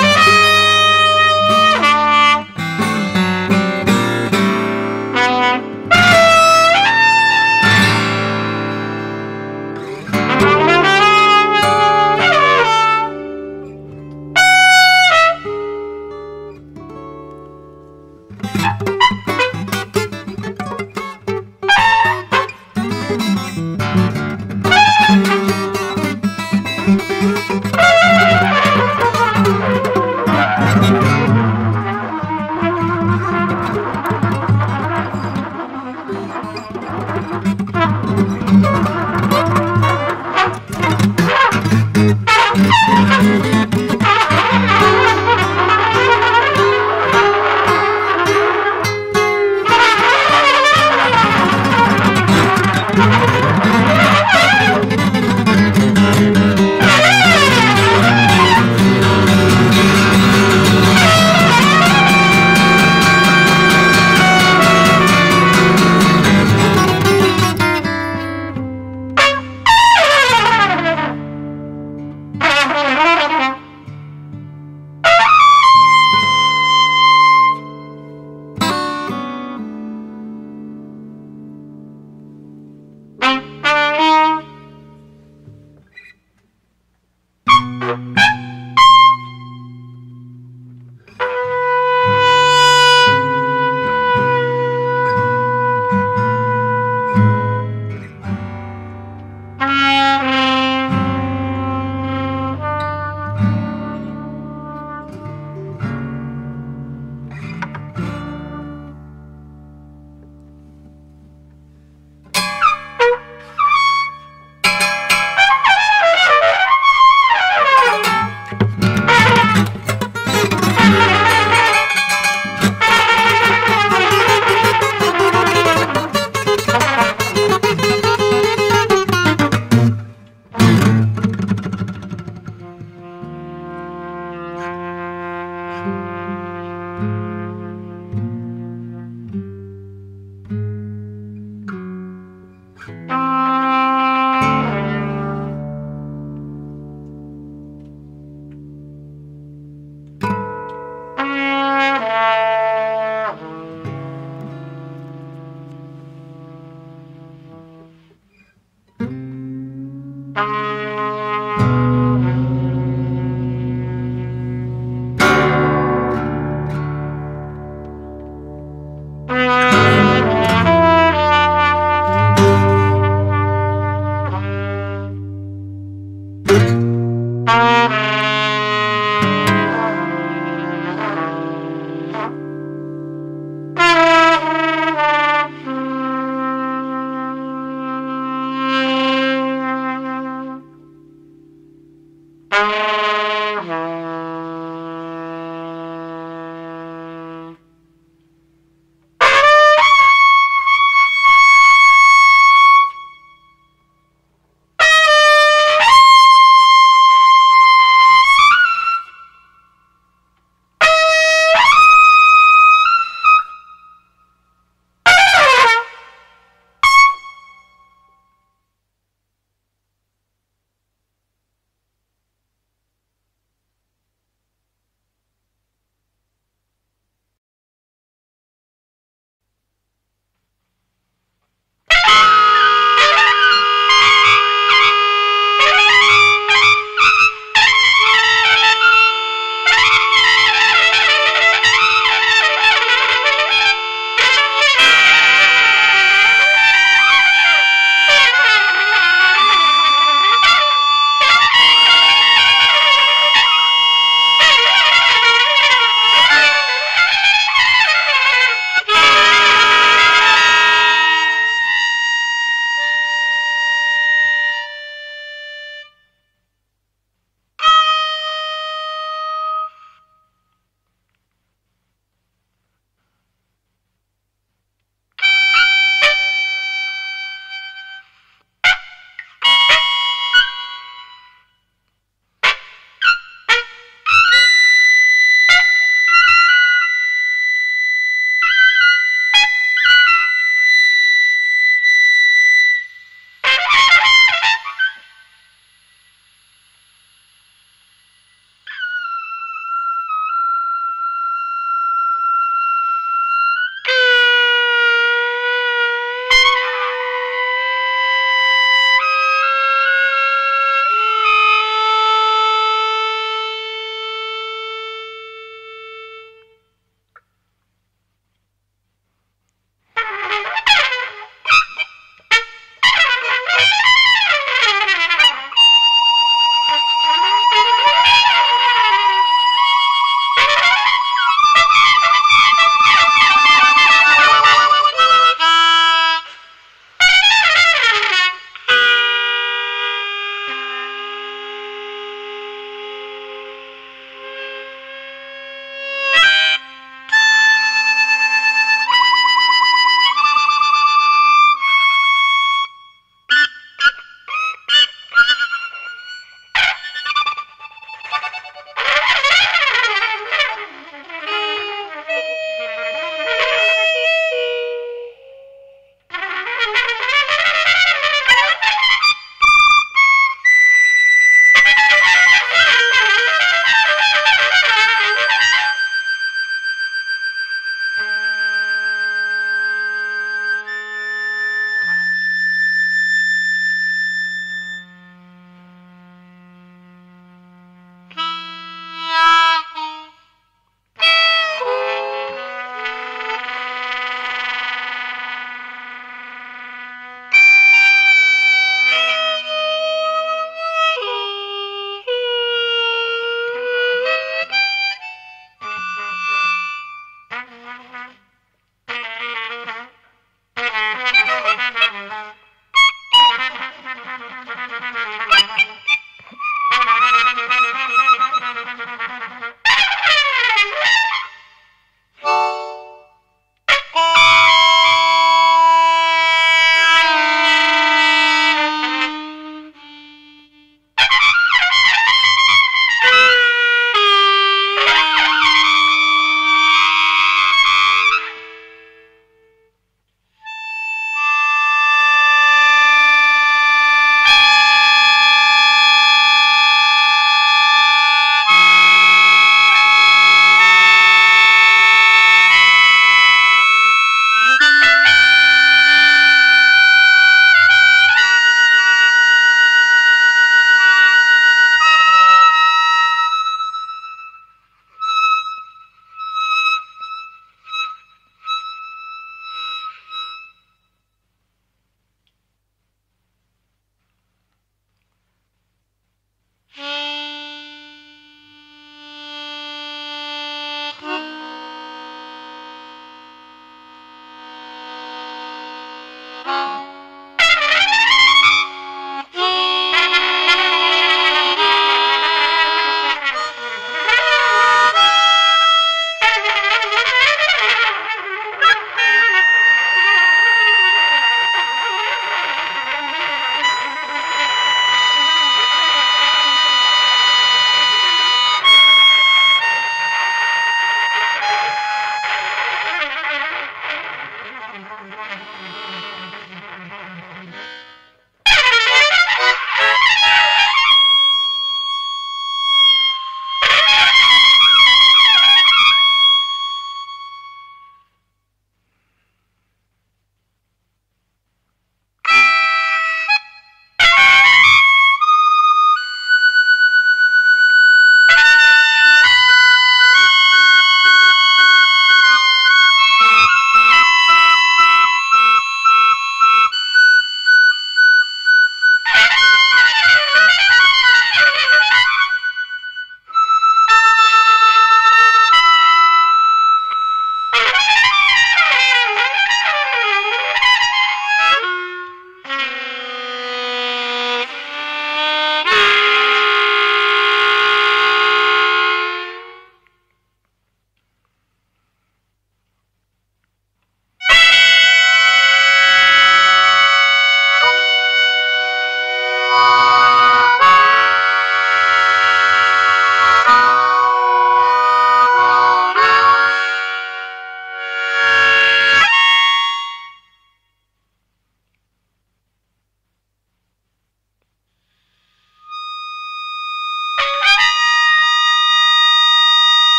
Música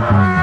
Bye.